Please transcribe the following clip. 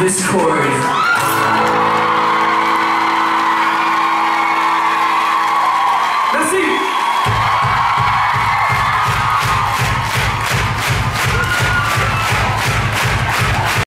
this chord.